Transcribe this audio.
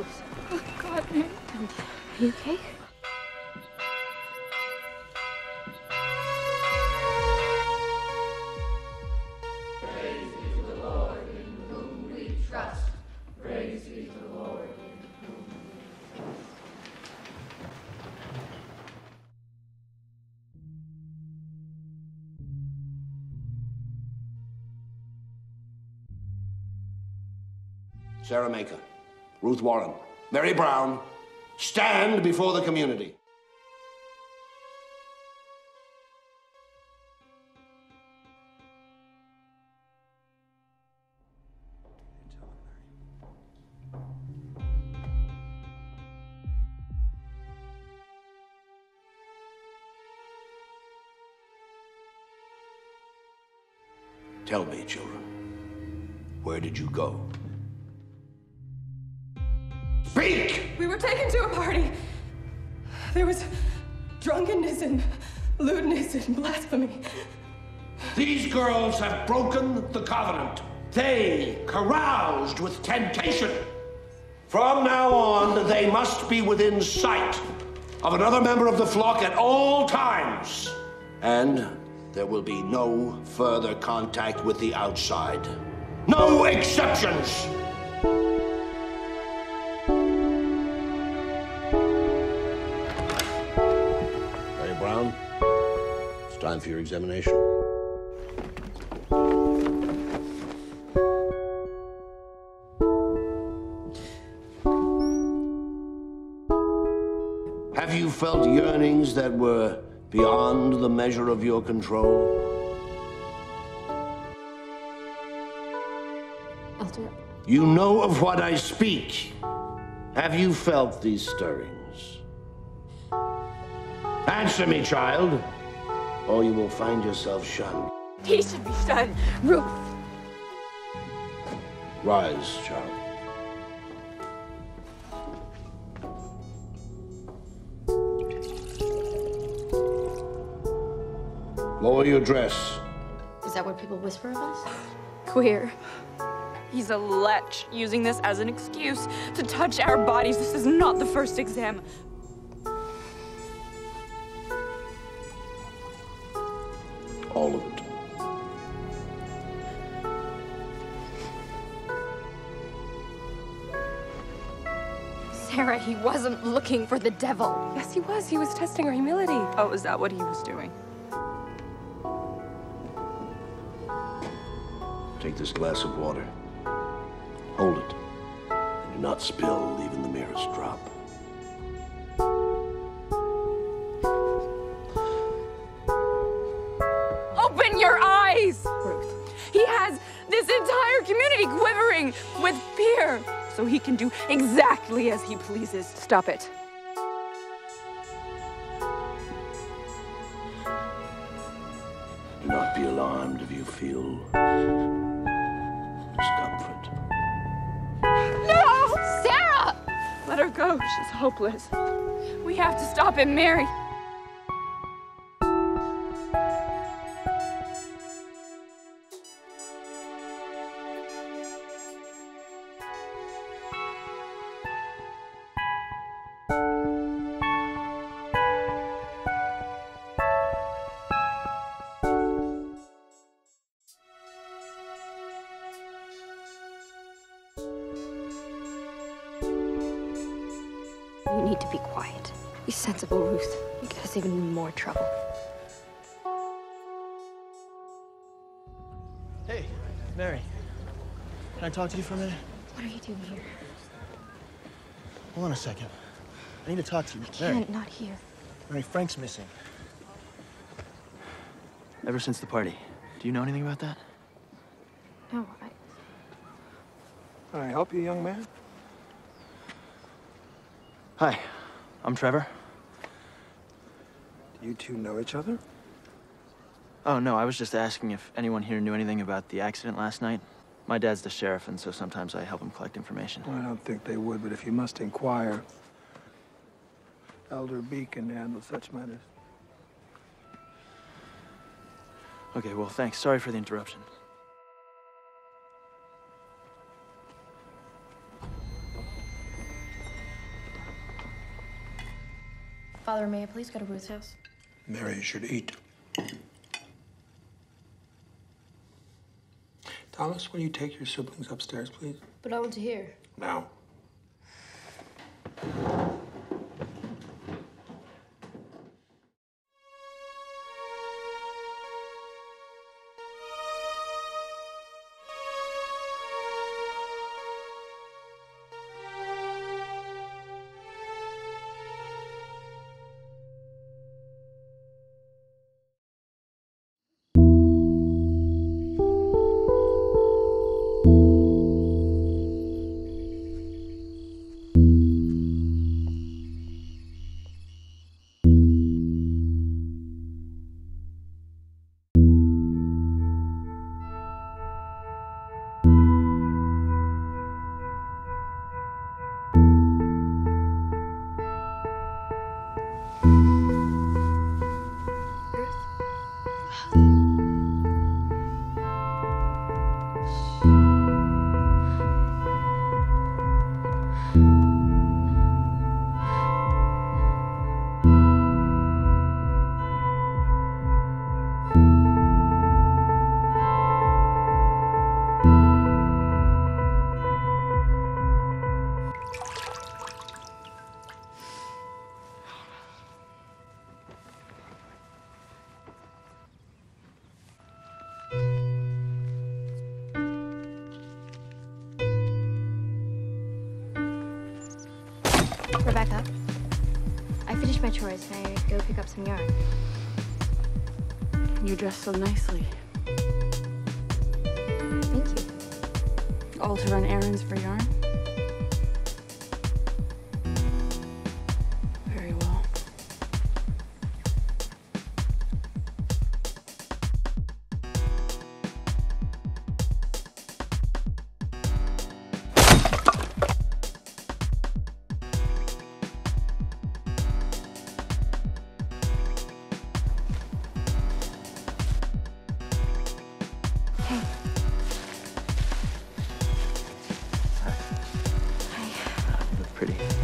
Ruth. Oh, God, Mary. Are you okay? Sarah Maker, Ruth Warren, Mary Brown, stand before the community. Tell me, children, where did you go? Taken to a party. There was drunkenness and lewdness and blasphemy. These girls have broken the covenant. They caroused with temptation. From now on, they must be within sight of another member of the flock at all times. And there will be no further contact with the outside. No exceptions! Time for your examination. Have you felt yearnings that were beyond the measure of your control? Elder, You know of what I speak. Have you felt these stirrings? Answer me, child, or you will find yourself shunned. He should be shunned. Ruth. Rise, child. Lower your dress. is that what people whisper of us? Queer. He's a lech, using this as an excuse to touch our bodies. This is not the first exam. All of it. Sarah, he wasn't looking for the devil. Yes, he was. He was testing our humility. Oh, is that what he was doing? Take this glass of water. Hold it. And do not spill even the merest drop. With fear, so he can do exactly as he pleases. Stop it. Do not be alarmed if you feel discomfort. No! Sarah! Let her go. She's hopeless. We have to stop him, Mary. To be quiet. Be sensible, Ruth. You get us even more trouble. Hey, Mary. Can I talk to you for a minute? What are you doing here? Hold on a second. I need to talk to you. Can't, Mary, not here. Mary, Frank's missing. Ever since the party. Do you know anything about that? No, I... Can I help you, young man? Hi, I'm Trevor. Do you two know each other? Oh, no, I was just asking if anyone here knew anything about the accident last night. My dad's the sheriff, and so sometimes I help him collect information. Well, I don't think they would, but if you must inquire, Elder B can handle such matters. Okay, well, thanks. Sorry for the interruption. Father, may I please go to Ruth's house? Mary should eat. Thomas, will you take your siblings upstairs, please? But I want to hear. Now. Bye. Rebecca, I finished my chores. Can I go pick up some yarn? You dress so nicely. Thank you. All to run errands for yarn? pretty.